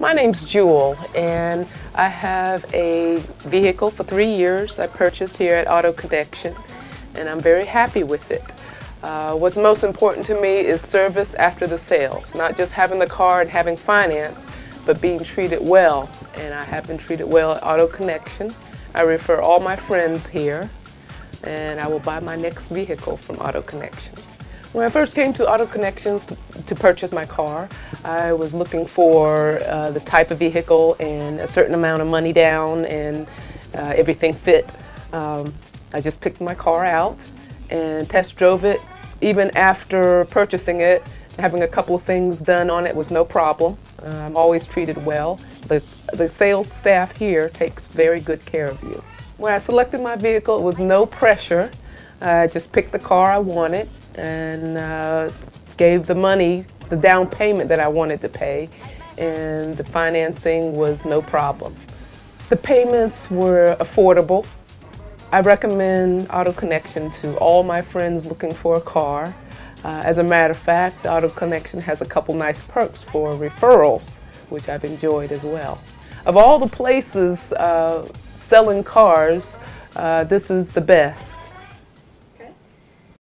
My name's Jewell, and I have a vehicle for three years I purchased here at Auto Connection, and I'm very happy with it. Uh, what's most important to me is service after the sales, not just having the car and having finance, but being treated well, and I have been treated well at Auto Connection. I refer all my friends here, and I will buy my next vehicle from Auto Connection. When I first came to Auto Connections to, to purchase my car, I was looking for uh, the type of vehicle and a certain amount of money down and uh, everything fit. Um, I just picked my car out and test drove it. Even after purchasing it, having a couple of things done on it was no problem. I'm always treated well. The, the sales staff here takes very good care of you. When I selected my vehicle, it was no pressure. I just picked the car I wanted and uh, gave the money, the down payment that I wanted to pay, and the financing was no problem. The payments were affordable. I recommend Auto Connection to all my friends looking for a car. Uh, as a matter of fact, Auto Connection has a couple nice perks for referrals, which I've enjoyed as well. Of all the places uh, selling cars, uh, this is the best.